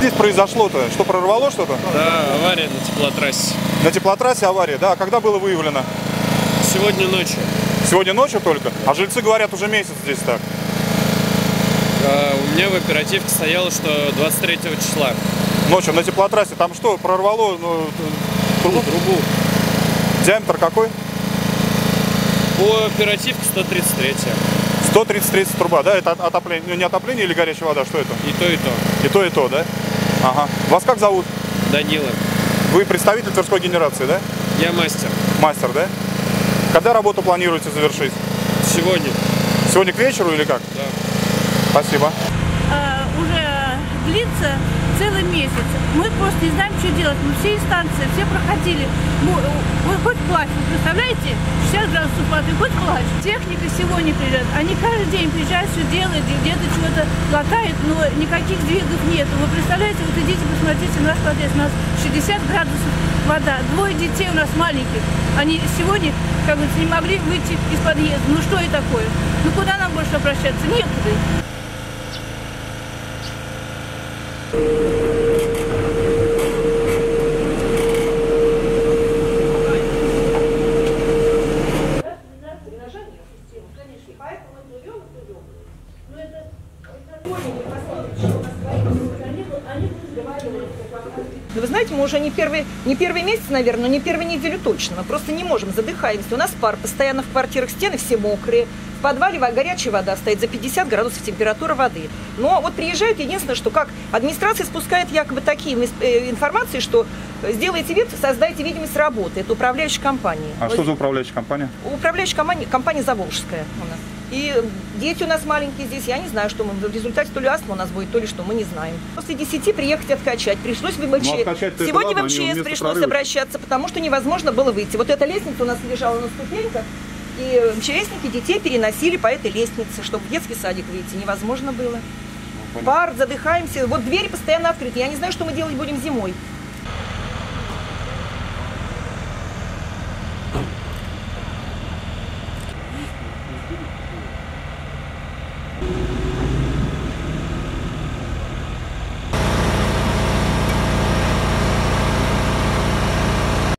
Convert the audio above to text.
здесь произошло-то? Что, прорвало что-то? Да, авария на теплотрассе. На теплотрассе авария, да? А когда было выявлено? Сегодня ночью. Сегодня ночью только? А жильцы говорят, уже месяц здесь так. А, у меня в оперативке стояло, что 23 числа. Ночью на теплотрассе. Там что, прорвало ну, трубу? Трубу. Диаметр какой? По оперативке 133. 133 труба, да? Это от- отопление, ну, не отопление или горячая вода? Что это? И то, и то. И то, и то, да? Ага. Вас как зовут? Данила. Вы представитель Тверской генерации, да? Я мастер. Мастер, да? Когда работу планируете завершить? Сегодня. Сегодня к вечеру или как? Да. Спасибо. а, уже длится целый месяц. Мы просто не знаем, что делать. Мы все инстанции, все проходили. Ну, вы хоть плачь, вы представляете? 60 градусов воды, хоть плачь. Техника сегодня приезжает. Они каждый день приезжают, все делают, где-то что-то латают, но никаких сдвигов нет. Вы представляете, вот идите, посмотрите наш подъезд. У нас 60 градусов вода. Двое детей у нас маленьких. Они сегодня, как говорится, не могли выйти из подъезда. Ну что это такое? Ну куда нам больше обращаться? Некуда. Да Вы знаете, мы уже не первый, не первый месяц, наверное, но не первую неделю точно. Мы просто не можем, задыхаемся. У нас пар, постоянно в квартирах стены все мокрые. В подвале горячая вода стоит за 50 градусов температура воды. Но вот приезжают, единственное, что как администрация спускает якобы такие э, информации, что сделайте вид, создайте видимость работы. Это управляющая компания. А что за управляющая компания? Управляющая компания, компания Заволжская у нас. И дети у нас маленькие здесь, я не знаю, что мы в результате то ли астма у нас будет, то ли что, мы не знаем. После 10 приехать откачать, пришлось бы МЧС. Ну, Сегодня ладно, в МЧС пришлось прорыв. обращаться, потому что невозможно было выйти. Вот эта лестница у нас лежала на ступеньках, и МЧСники детей переносили по этой лестнице, чтобы в детский садик выйти невозможно было. Ну, Пар, задыхаемся, вот двери постоянно открыты, я не знаю, что мы делать будем зимой.